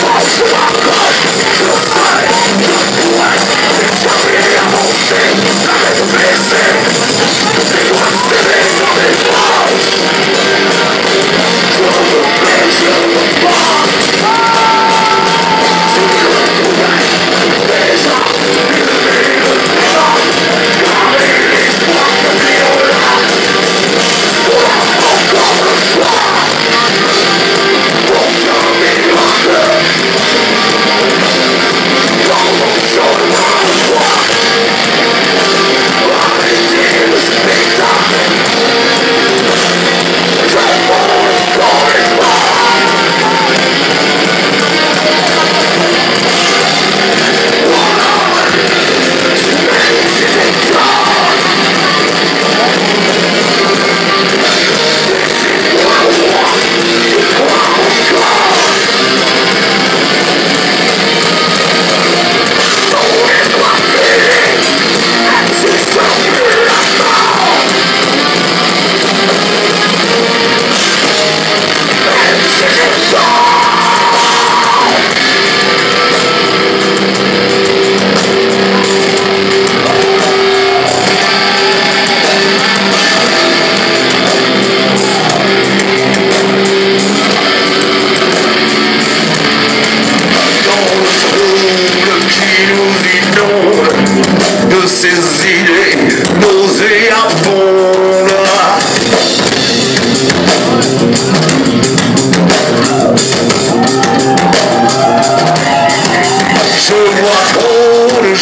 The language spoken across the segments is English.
干什么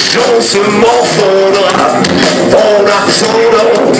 chanson m'en faudra, on. A trop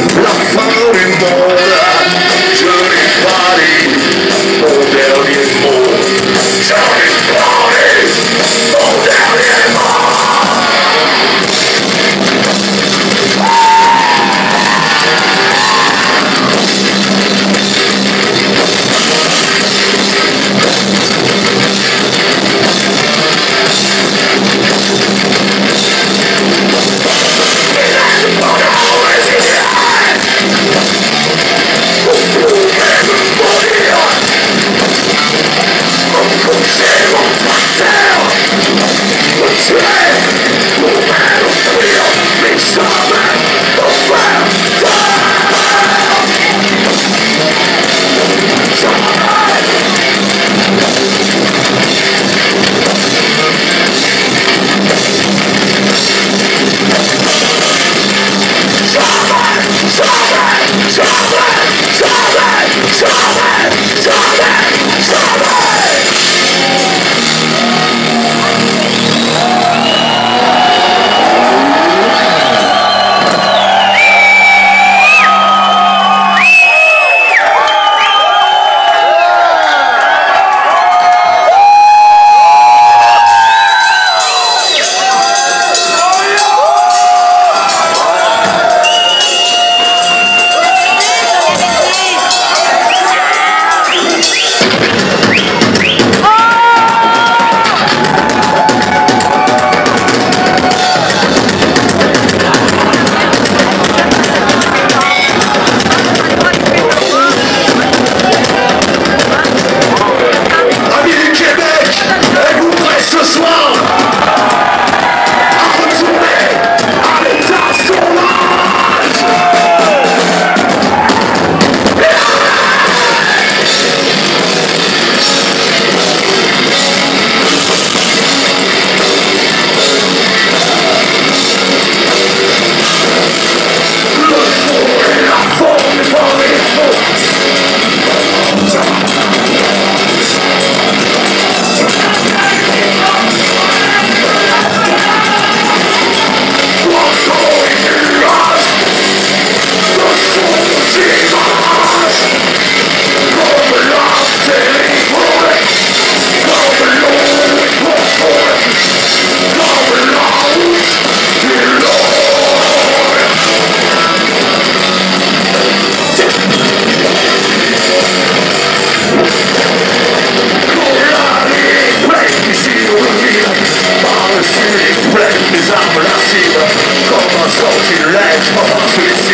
Oh,